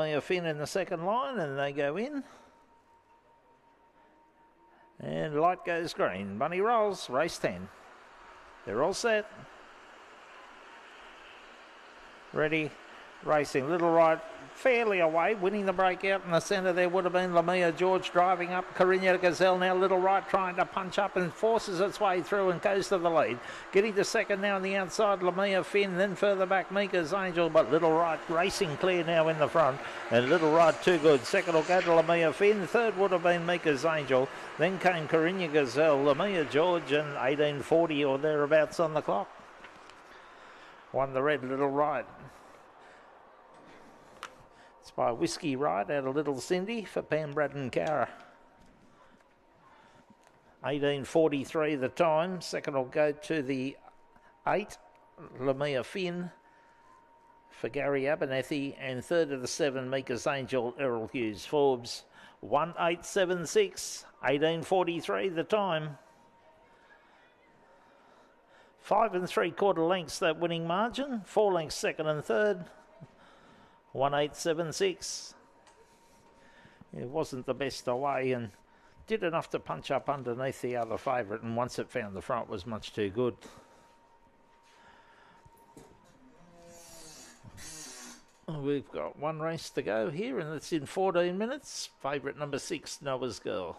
Mia Finn in the second line and they go in. And light goes green. Bunny rolls, race 10. They're all set. Ready, racing. Little right, fairly away, winning the breakout in the centre. There would have been Lamia George driving up. Carinia Gazelle now, little right, trying to punch up and forces its way through and goes to the lead. Getting to second now on the outside, Lamia Finn. Then further back, Mika's Angel, but little right racing clear now in the front. And little right too good. Second will go to Lamia Finn. Third would have been Mika's Angel. Then came Carinia Gazelle, Lamia George, and 1840 or thereabouts on the clock. Won the red little right by Whiskey Ride out of Little Cindy for Pam Braddon Cara. 1843 the time. Second will go to the 8, Lamia Finn for Gary Abernethy. And third of the 7, Mika's Angel, Errol Hughes. Forbes 1876, 1843 the time. Five and three quarter lengths that winning margin. Four lengths second and third. 1876. It wasn't the best away and did enough to punch up underneath the other favourite, and once it found the front, was much too good. We've got one race to go here, and it's in 14 minutes. Favourite number six, Noah's Girl.